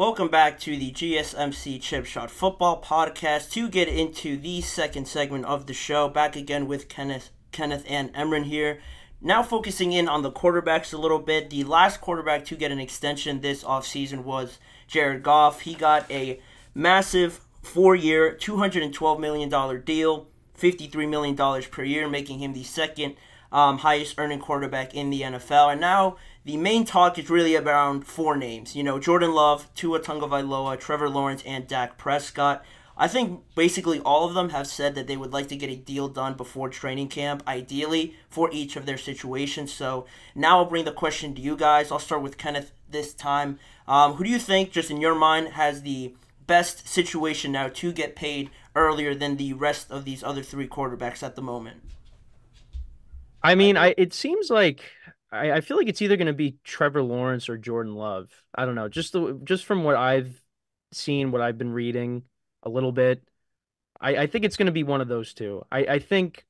Welcome back to the GSMC Chip Shot Football Podcast. To get into the second segment of the show, back again with Kenneth, Kenneth and Emran here. Now focusing in on the quarterbacks a little bit. The last quarterback to get an extension this offseason was Jared Goff. He got a massive four-year, $212 million deal, $53 million per year, making him the second um, highest earning quarterback in the NFL. And now the main talk is really around four names. You know, Jordan Love, Tua Tagovailoa, Trevor Lawrence, and Dak Prescott. I think basically all of them have said that they would like to get a deal done before training camp, ideally for each of their situations. So now I'll bring the question to you guys. I'll start with Kenneth this time. Um, who do you think, just in your mind, has the best situation now to get paid earlier than the rest of these other three quarterbacks at the moment? I mean, I it seems like I, I feel like it's either going to be Trevor Lawrence or Jordan Love. I don't know. Just the just from what I've seen, what I've been reading a little bit, I, I think it's going to be one of those two. I, I think.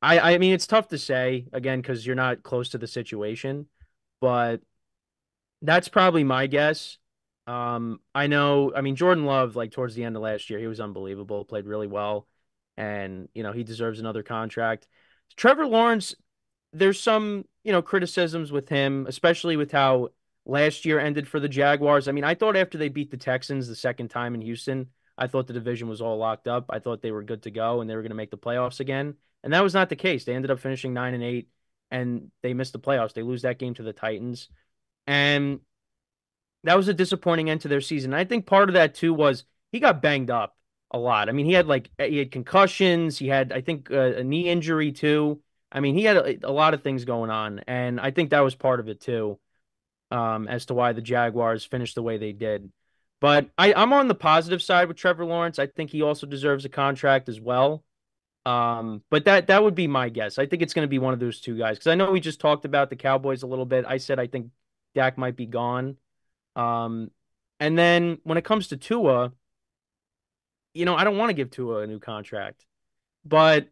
I I mean, it's tough to say again because you're not close to the situation, but that's probably my guess. Um, I know. I mean, Jordan Love, like towards the end of last year, he was unbelievable. Played really well, and you know he deserves another contract. Trevor Lawrence, there's some, you know, criticisms with him, especially with how last year ended for the Jaguars. I mean, I thought after they beat the Texans the second time in Houston, I thought the division was all locked up. I thought they were good to go and they were going to make the playoffs again. And that was not the case. They ended up finishing 9 and 8 and they missed the playoffs. They lose that game to the Titans. And that was a disappointing end to their season. I think part of that too was he got banged up a lot. I mean, he had like he had concussions. He had, I think, a knee injury too. I mean, he had a, a, lot of things going on, and I think that was part of it too, um, as to why the Jaguars finished the way they did. But I, I'm on the positive side with Trevor Lawrence. I think he also deserves a contract as well. Um, but that that would be my guess. I think it's going to be one of those two guys because I know we just talked about the Cowboys a little bit. I said I think Dak might be gone. Um, and then when it comes to Tua, you know, I don't want to give Tua a new contract, but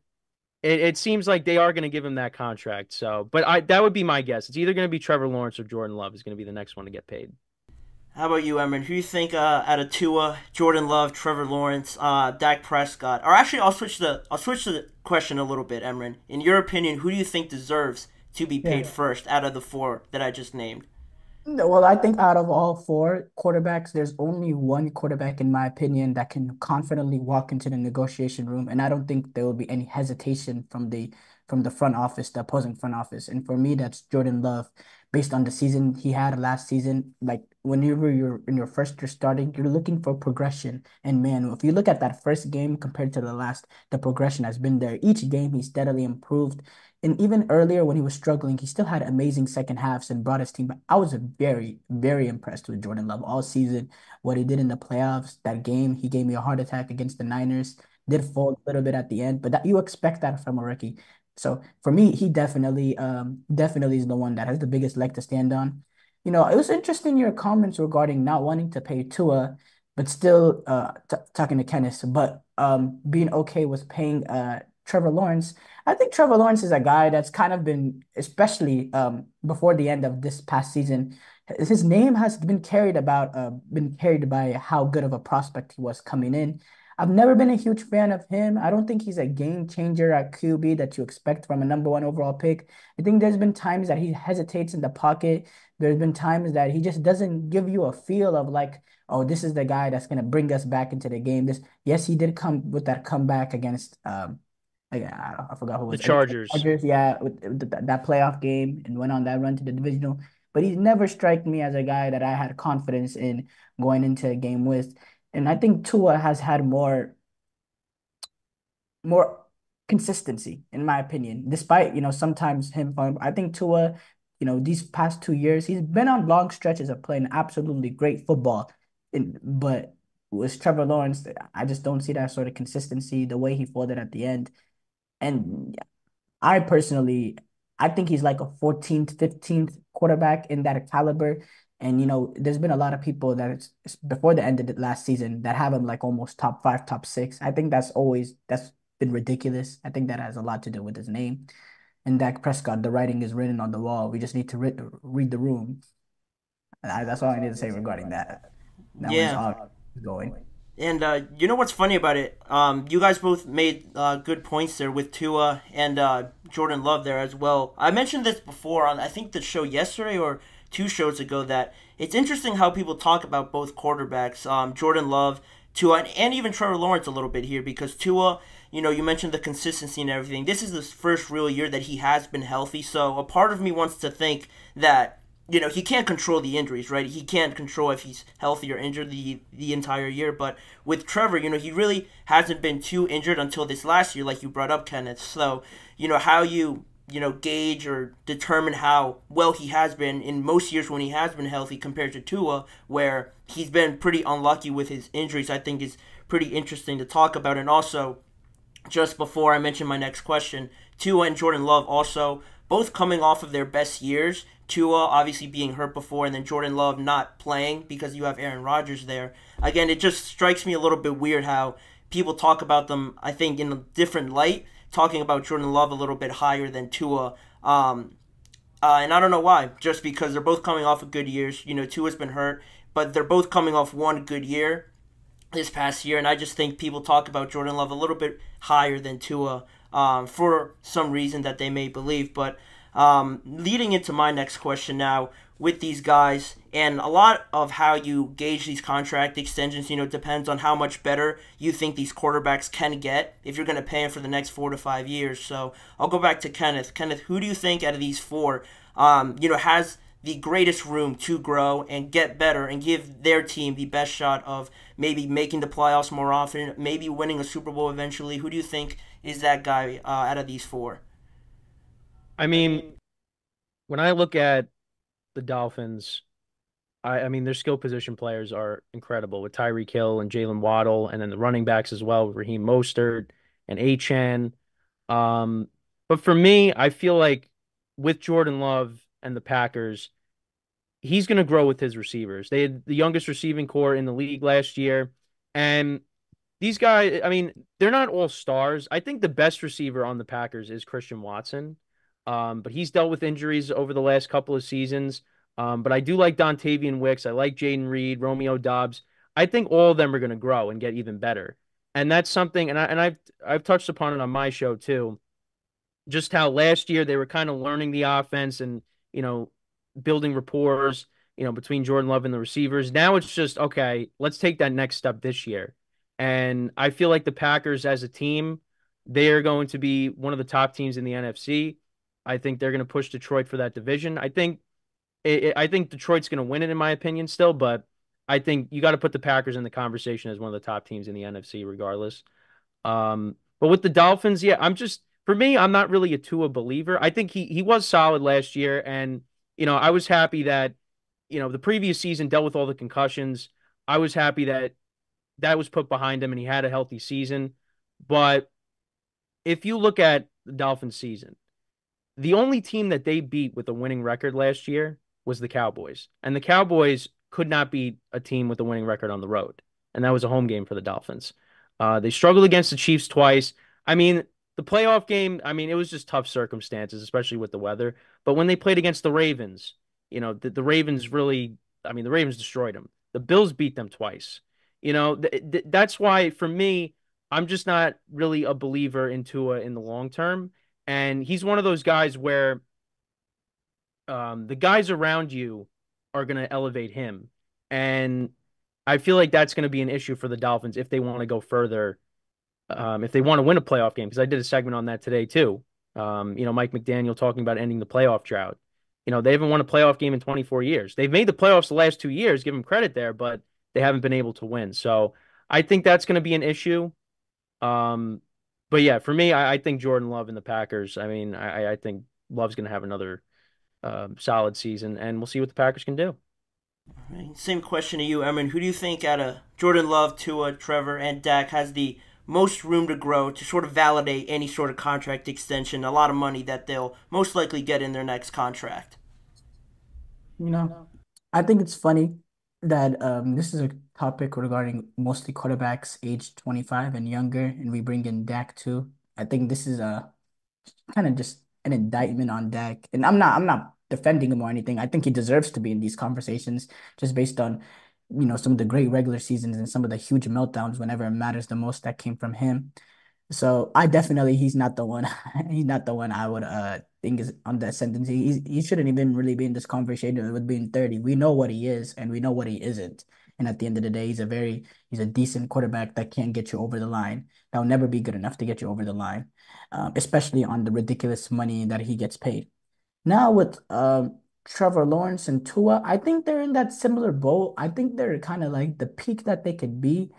it, it seems like they are going to give him that contract. So, but I that would be my guess. It's either going to be Trevor Lawrence or Jordan Love is going to be the next one to get paid. How about you, Emran? Who do you think uh, out of Tua, Jordan Love, Trevor Lawrence, uh, Dak Prescott? Or actually, I'll switch the I'll switch the question a little bit, Emran. In your opinion, who do you think deserves to be paid yeah. first out of the four that I just named? Well, I think out of all four quarterbacks, there's only one quarterback, in my opinion, that can confidently walk into the negotiation room, and I don't think there will be any hesitation from the from the front office, the opposing front office. And for me, that's Jordan Love. Based on the season he had last season, like whenever you're in your first year starting, you're looking for progression. And man, if you look at that first game compared to the last, the progression has been there. Each game he steadily improved. And even earlier when he was struggling, he still had amazing second halves and brought his team. I was very, very impressed with Jordan Love all season. What he did in the playoffs, that game, he gave me a heart attack against the Niners. Did fold a little bit at the end, but that you expect that from a rookie. So for me, he definitely, um, definitely is the one that has the biggest leg to stand on. You know, it was interesting your comments regarding not wanting to pay Tua, but still uh talking to Kenneth, but um being okay with paying uh Trevor Lawrence. I think Trevor Lawrence is a guy that's kind of been, especially um, before the end of this past season, his name has been carried about, uh, been carried by how good of a prospect he was coming in. I've never been a huge fan of him. I don't think he's a game changer at QB that you expect from a number one overall pick. I think there's been times that he hesitates in the pocket. There's been times that he just doesn't give you a feel of like, oh, this is the guy that's gonna bring us back into the game. This, yes, he did come with that comeback against um, I, I forgot who was the Chargers. Chargers, yeah, with, with that, that playoff game and went on that run to the divisional. But he's never struck me as a guy that I had confidence in going into a game with. And I think Tua has had more more consistency, in my opinion. Despite, you know, sometimes him I think Tua, you know, these past two years, he's been on long stretches of playing absolutely great football. In, but with Trevor Lawrence, I just don't see that sort of consistency, the way he folded at the end. And I personally, I think he's like a 14th, 15th quarterback in that caliber. And you know, there's been a lot of people that it's before the end of the last season that have him like almost top five, top six. I think that's always that's been ridiculous. I think that has a lot to do with his name. And Dak Prescott, the writing is written on the wall. We just need to read read the room. I, that's all I need to say regarding that. That Yeah. all going. And uh, you know what's funny about it? Um, you guys both made uh, good points there with Tua and uh, Jordan Love there as well. I mentioned this before on I think the show yesterday or two shows ago that it's interesting how people talk about both quarterbacks, um, Jordan Love, Tua, and, and even Trevor Lawrence a little bit here because Tua, you know, you mentioned the consistency and everything. This is the first real year that he has been healthy, so a part of me wants to think that you know he can't control the injuries, right? He can't control if he's healthy or injured the the entire year. But with Trevor, you know, he really hasn't been too injured until this last year, like you brought up, Kenneth. So you know how you you know gauge or determine how well he has been in most years when he has been healthy compared to Tua, where he's been pretty unlucky with his injuries. I think is pretty interesting to talk about, and also just before I mention my next question, Tua and Jordan Love also both coming off of their best years. Tua obviously being hurt before, and then Jordan Love not playing because you have Aaron Rodgers there. Again, it just strikes me a little bit weird how people talk about them. I think in a different light, talking about Jordan Love a little bit higher than Tua. Um, uh, and I don't know why. Just because they're both coming off of good years. You know, Tua's been hurt, but they're both coming off one good year this past year, and I just think people talk about Jordan Love a little bit higher than Tua um, for some reason that they may believe. But um, leading into my next question now with these guys, and a lot of how you gauge these contract extensions, you know, depends on how much better you think these quarterbacks can get if you're going to pay them for the next four to five years. So I'll go back to Kenneth. Kenneth, who do you think out of these four, um, you know, has the greatest room to grow and get better and give their team the best shot of maybe making the playoffs more often, maybe winning a Super Bowl eventually. Who do you think is that guy uh, out of these four? I mean, when I look at the Dolphins, I, I mean, their skill position players are incredible with Tyreek Hill and Jaylen Waddle, and then the running backs as well, Raheem Mostert and Achane. Um, but for me, I feel like with Jordan Love and the Packers, he's going to grow with his receivers. They had the youngest receiving corps in the league last year, and these guys, I mean, they're not all stars. I think the best receiver on the Packers is Christian Watson. Um, but he's dealt with injuries over the last couple of seasons. Um, but I do like Dontayvion Wicks. I like Jayden Reed, Romeo Doubs. I think all of them are going to grow and get even better. And that's something, and I and I've I've touched upon it on my show too. Just how last year they were kind of learning the offense and you know building rapport, you know, between Jordan Love and the receivers. Now it's just okay. Let's take that next step this year. And I feel like the Packers as a team, they are going to be one of the top teams in the NFC. I think they're going to push Detroit for that division. I think it, I think Detroit's going to win it in my opinion still, but I think you got to put the Packers in the conversation as one of the top teams in the NFC regardless. Um, but with the Dolphins, yeah, I'm just for me, I'm not really a Tua believer. I think he he was solid last year, and you know I was happy that you know the previous season dealt with all the concussions. I was happy that that was put behind him and he had a healthy season. But if you look at the Dolphins season, the only team that they beat with a winning record last year was the Cowboys. And the Cowboys could not beat a team with a winning record on the road. And that was a home game for the Dolphins. Uh, they struggled against the Chiefs twice. I mean, the playoff game, I mean, it was just tough circumstances, especially with the weather. But when they played against the Ravens, you know, the, the Ravens really, I mean, the Ravens destroyed them. The Bills beat them twice. You know, th th that's why for me, I'm just not really a believer in Tua in the long term. And he's one of those guys where um, the guys around you are going to elevate him. And I feel like that's going to be an issue for the Dolphins if they want to go further, um, if they want to win a playoff game. Because I did a segment on that today too. Um, you know, Mike McDaniel talking about ending the playoff drought. You know, they haven't won a playoff game in 24 years. They've made the playoffs the last two years, give them credit there, but they haven't been able to win. So I think that's going to be an issue. Um, but yeah, for me, I, I think Jordan Love and the Packers. I mean, I, I think Love's going to have another um, solid season, and we'll see what the Packers can do. Right. Same question to you, Emin. Who do you think out of Jordan Love, Tua, Trevor, and Dak has the most room to grow to sort of validate any sort of contract extension, a lot of money that they'll most likely get in their next contract? You know, I think it's funny that um this is a topic regarding mostly quarterbacks age 25 and younger, and we bring in Dak too. I think this is a kind of just an indictment on Dak. And I'm not I'm not defending him or anything. I think he deserves to be in these conversations just based on, you know, some of the great regular seasons and some of the huge meltdowns whenever it matters the most that came from him. So I definitely he's not the one. he's not the one I would uh think is on that sentence. He he shouldn't even really be in this conversation with being 30. We know what he is and we know what he isn't. And at the end of the day, he's a very he's a decent quarterback that can get you over the line. That will never be good enough to get you over the line, um, especially on the ridiculous money that he gets paid. Now with um Trevor Lawrence and Tua, I think they're in that similar boat. I think they're kind of like the peak that they could be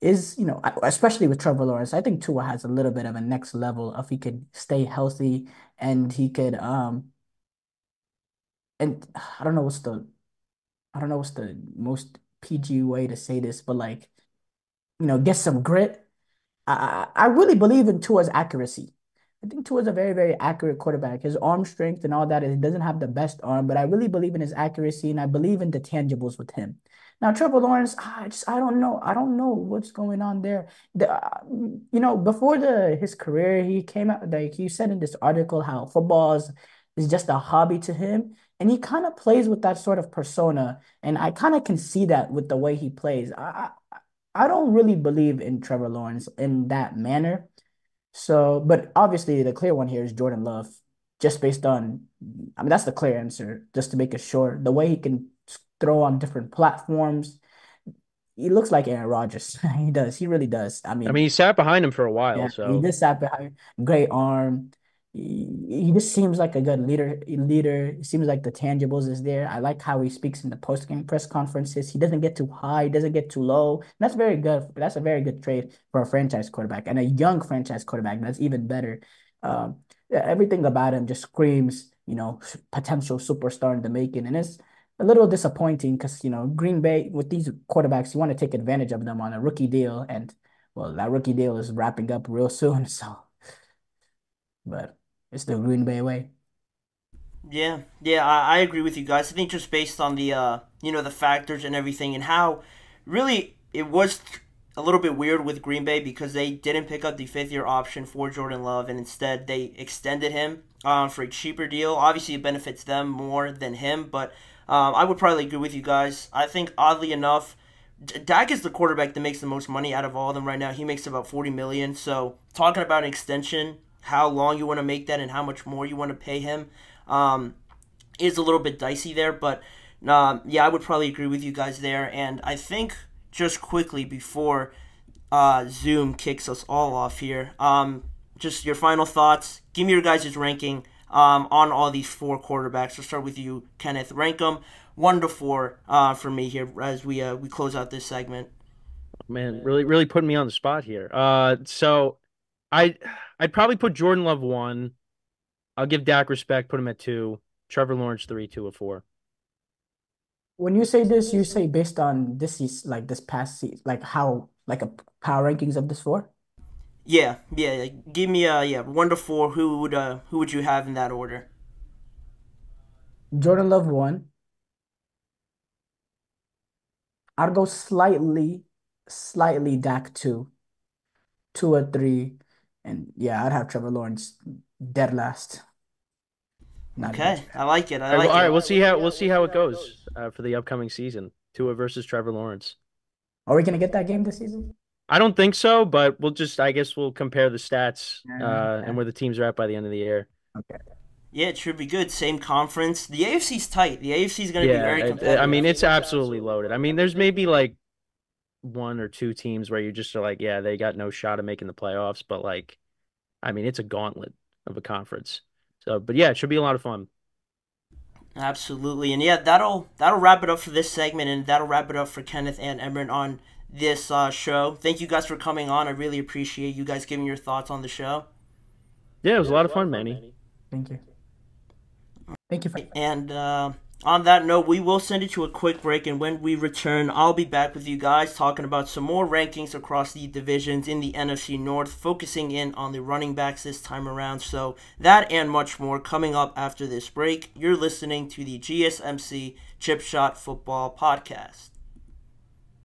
is, you know, especially with Trevor Lawrence, I think Tua has a little bit of a next level if he could stay healthy and he could um and I don't know what's the I don't know what's the most PG way to say this, but like, you know, get some grit. I I really believe in Tua's accuracy. I think Tua is a very, very accurate quarterback. His arm strength and all that, he doesn't have the best arm, but I really believe in his accuracy and I believe in the tangibles with him. Now, Trevor Lawrence, I just I don't know. I don't know what's going on there. The, uh, you know, before the his career, he came out like he said in this article how football is, is just a hobby to him, and he kind of plays with that sort of persona, and I kind of can see that with the way he plays. I, I I don't really believe in Trevor Lawrence in that manner. So, but obviously the clear one here is Jordan Love, just based on, I mean, that's the clear answer, just to make it short. The way he can throw on different platforms, he looks like Aaron Rodgers. he does. He really does. I mean, I mean, he sat behind him for a while, yeah, so he just sat behind. Great arm he, just seems like a good leader. Leader. It seems like the tangibles is there. I like how he speaks in the post game press conferences. He doesn't get too high. He doesn't get too low. And that's very good. That's a very good trade for a franchise quarterback and a young franchise quarterback. That's even better. Um, everything about him just screams, you know, potential superstar in the making, and it's a little disappointing because you know Green Bay with these quarterbacks, you want to take advantage of them on a rookie deal, and well, that rookie deal is wrapping up real soon. So, but it's the Green Bay way. Yeah, yeah, I, I agree with you guys. I think just based on the uh, you know the factors and everything and how really it was a little bit weird with Green Bay because they didn't pick up the fifth year option for Jordan Love and instead they extended him um, for a cheaper deal. Obviously, it benefits them more than him, but um, I would probably agree with you guys. I think oddly enough, Dak is the quarterback that makes the most money out of all of them right now. He makes about forty million. So talking about an extension how long you want to make that and how much more you want to pay him um, is a little bit dicey there. But uh, yeah, I would probably agree with you guys there. And I think just quickly before uh, Zoom kicks us all off here, um, just your final thoughts. Give me your guys' ranking um, on all these four quarterbacks. We'll start with you, Kenneth. Rank them one to four uh, for me here as we uh, we close out this segment. Man, really, really putting me on the spot here. Uh, so I I'd probably put Jordan Love one. I'll give Dak respect, put him at two. Trevor Lawrence three, two or four. When you say this, you say based on this is like this past season, like how like a power rankings of this four. Yeah, yeah. Give me a yeah one to four. Who would uh who would you have in that order? Jordan Love one. I'd go slightly, slightly Dak two, two or three, and yeah, I'd have Trevor Lawrence dead last. Not okay, I like it. I like all right, it. We'll see how we'll see how it goes uh, for the upcoming season. Tua versus Trevor Lawrence. Are we gonna get that game this season? I don't think so, but we'll just I guess we'll compare the stats uh, and where the teams are at by the end of the year. Okay. Yeah, it should be good. Same conference. The AFC's tight. The AFC's going to yeah, be very competitive. I mean, it's absolutely loaded. I mean, there's maybe like one or two teams where you just are like, yeah, they got no shot of making the playoffs, but like, I mean, it's a gauntlet of a conference. So, but yeah, it should be a lot of fun. Absolutely, and yeah, that'll that'll wrap it up for this segment, and that'll wrap it up for Kenneth and Emran on this uh, show. Thank you guys for coming on. I really appreciate you guys giving your thoughts on the show. Yeah, it was a lot of fun, Manny. Thank you. Thank you. For- and. Uh, on that note, we will send it to a quick break, and when we return, I'll be back with you guys talking about some more rankings across the divisions in the NFC North, focusing in on the running backs this time around. So, that and much more coming up after this break. You're listening to the GSMC Chip Shot Football Podcast.